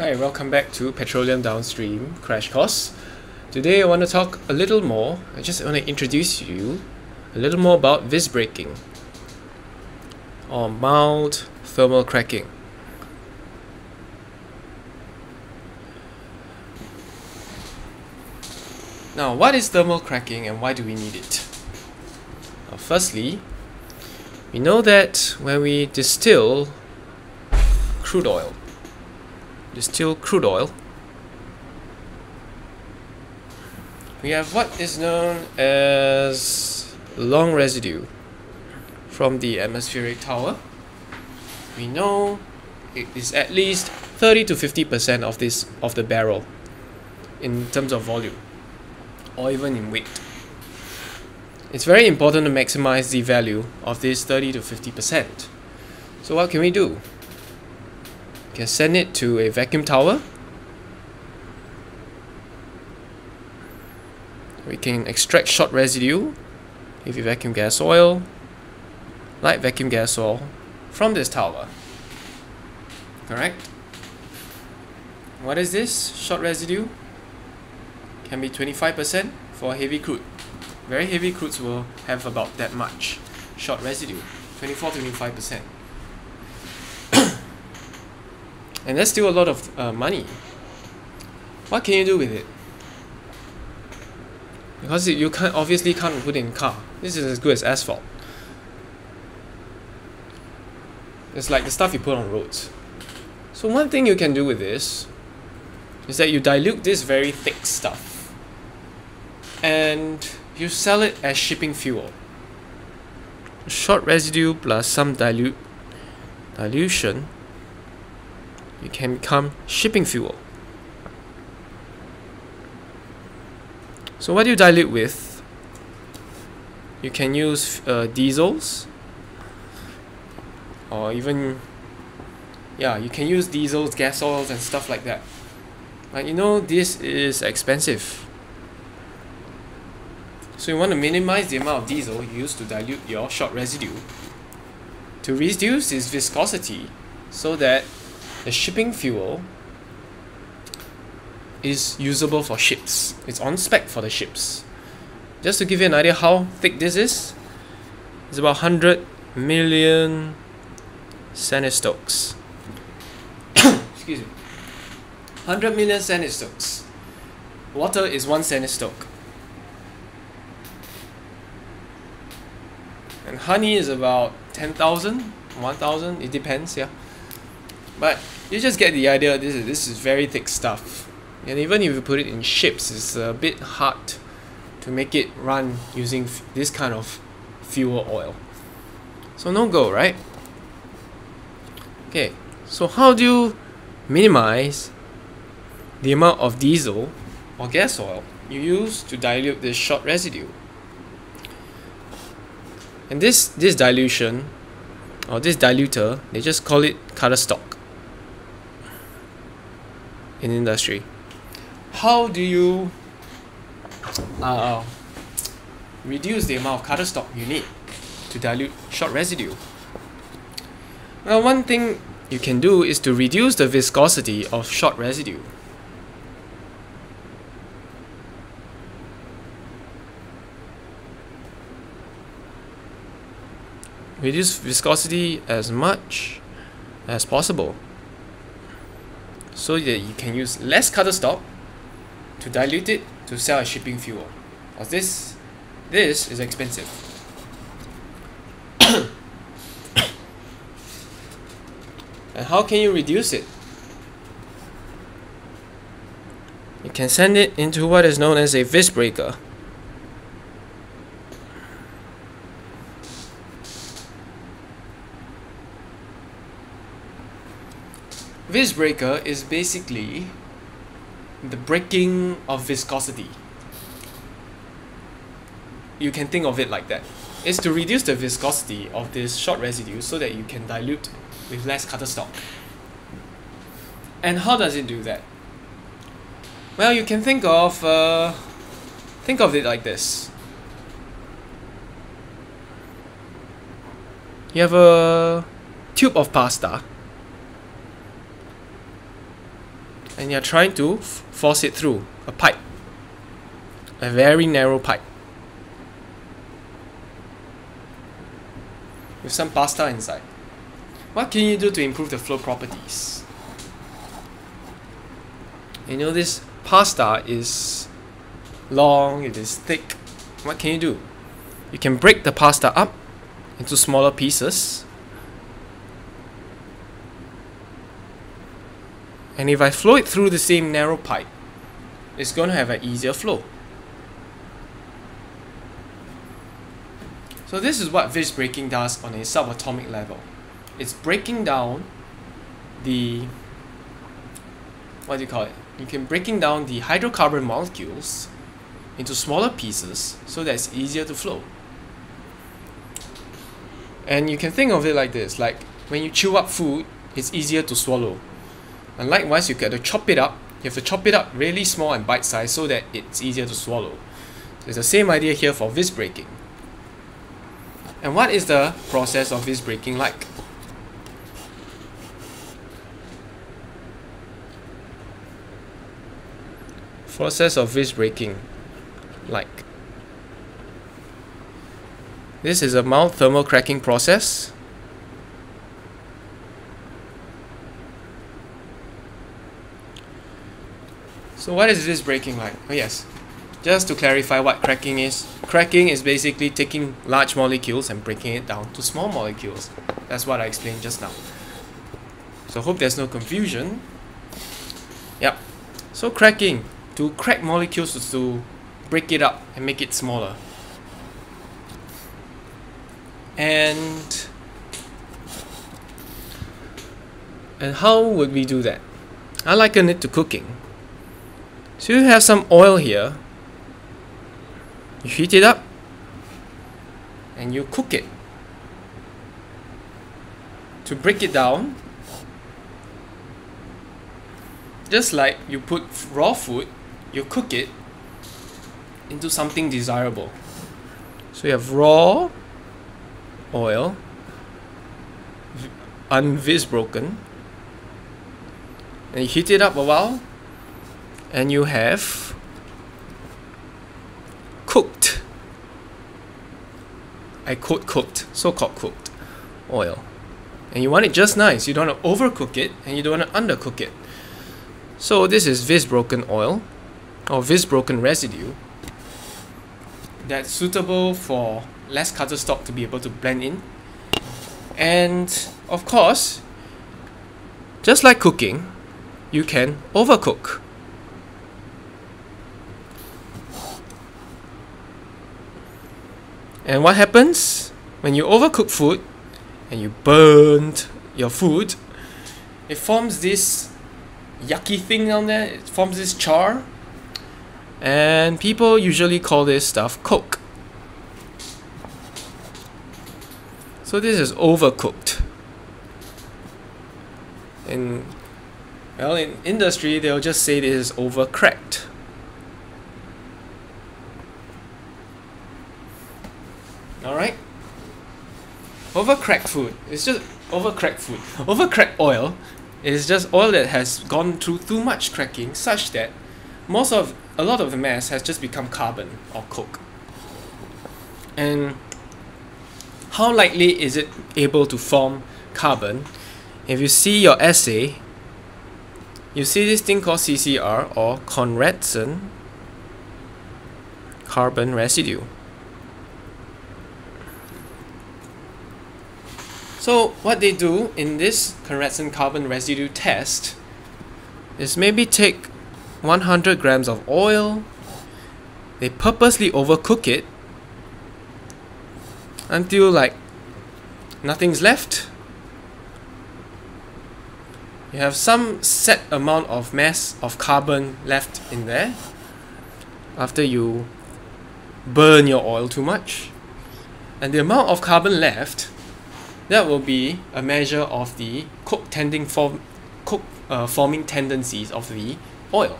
Hi, welcome back to Petroleum Downstream Crash Course. Today I want to talk a little more, I just want to introduce you a little more about vis breaking or mild thermal cracking. Now, what is thermal cracking and why do we need it? Firstly, we know that when we distill crude oil, distill crude oil, we have what is known as long residue from the atmospheric tower. We know it is at least 30 to 50% of this of the barrel in terms of volume or even in weight. It's very important to maximize the value of this 30 to 50%. So what can we do? Can send it to a vacuum tower. We can extract short residue you vacuum gas oil, light vacuum gas oil from this tower. Correct? What is this short residue? can be 25% for heavy crude. Very heavy crudes will have about that much short residue, 24 25%. And that's still a lot of uh, money. What can you do with it? Because you can't obviously can't put in car. This is as good as asphalt. It's like the stuff you put on roads. So one thing you can do with this is that you dilute this very thick stuff and you sell it as shipping fuel. Short residue plus some dilute dilution, you can become shipping fuel. So what do you dilute with? You can use uh, diesels or even yeah you can use diesels gas oils and stuff like that but you know this is expensive so you want to minimize the amount of diesel used to dilute your shot residue to reduce its viscosity so that the shipping fuel is usable for ships. It's on spec for the ships. Just to give you an idea how thick this is, it's about 100 million Stokes. Excuse me. 100 million Stokes. Water is one Stoke. and honey is about 10,000 1,000 it depends yeah but you just get the idea this is this is very thick stuff. And even if you put it in ships it's a bit hard to make it run using this kind of fuel oil. So no go right? Okay so how do you minimize the amount of diesel or gas oil you use to dilute this short residue? And this this dilution or this diluter they just call it cutter stock in industry. How do you uh, reduce the amount of cutter stock you need to dilute short residue? Well one thing you can do is to reduce the viscosity of short residue. Reduce viscosity as much as possible so that you can use less cutter stock to dilute it to sell as shipping fuel. Because this this is expensive. And how can you reduce it? You can send it into what is known as a vis breaker Vis breaker is basically the breaking of viscosity. You can think of it like that. It's to reduce the viscosity of this short residue so that you can dilute with less cutter stock. And how does it do that? Well, you can think of uh, think of it like this. You have a tube of pasta and you're trying to force it through a pipe, a very narrow pipe. With some pasta inside. What can you do to improve the flow properties? You know this pasta is long, it is thick. What can you do? You can break the pasta up into smaller pieces. And if I flow it through the same narrow pipe, it's going to have an easier flow. So this is what vis breaking does on a subatomic level. It's breaking down the what do you call it? You can breaking down the hydrocarbon molecules into smaller pieces so that it's easier to flow. And you can think of it like this, like when you chew up food, it's easier to swallow. And likewise, you got to chop it up. You have to chop it up really small and bite size so that it's easier to swallow. It's the same idea here for vis breaking. And what is the process of vis breaking like? Process of vis breaking like. This is a mild thermal cracking process. So what is this breaking like? Oh yes, just to clarify what cracking is, cracking is basically taking large molecules and breaking it down to small molecules. That's what I explained just now. So hope there's no confusion. Yep. So cracking, to crack molecules is to break it up and make it smaller. And and how would we do that? I liken it to cooking. So you have some oil here you heat it up and you cook it. To break it down, just like you put raw food, you cook it into something desirable. So you have raw oil, unvis broken, and you heat it up a while, and you have cooked. I quote cooked, so-called cooked oil. And you want it just nice. You don't want to overcook it and you don't want to undercook it. So this is vis broken oil or vis broken residue that's suitable for less cutter stock to be able to blend in. And of course, just like cooking, you can overcook. And what happens when you overcook food and you burn your food? It forms this yucky thing down there. It forms this char. And people usually call this stuff coke. So this is overcooked. In well, in industry, they'll just say this is overcracked. Alright? Overcracked food. It's just overcracked food. Overcracked oil is just oil that has gone through too much cracking such that most of a lot of the mass has just become carbon or coke. And how likely is it able to form carbon? If you see your assay, you see this thing called CCR or Conradson carbon residue. So what they do in this Conradson carbon residue test is maybe take 100 grams of oil, they purposely overcook it until like nothing's left. You have some set amount of mass of carbon left in there after you burn your oil too much. And the amount of carbon left that will be a measure of the coke tending form coke uh, forming tendencies of the oil.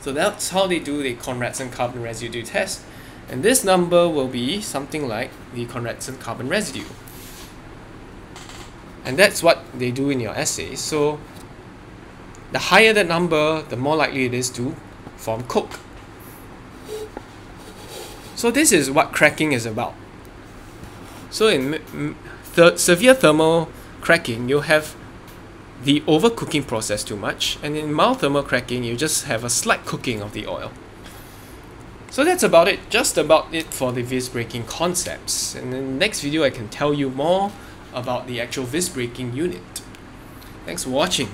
So that's how they do the Conradson carbon residue test. And this number will be something like the Conradson carbon residue. And that's what they do in your assay. So the higher that number, the more likely it is to form coke. So this is what cracking is about. So in th severe thermal cracking, you have the overcooking process too much, and in mild thermal cracking, you just have a slight cooking of the oil. So that's about it, just about it for the vis breaking concepts. And in the next video, I can tell you more about the actual vis breaking unit. Thanks for watching.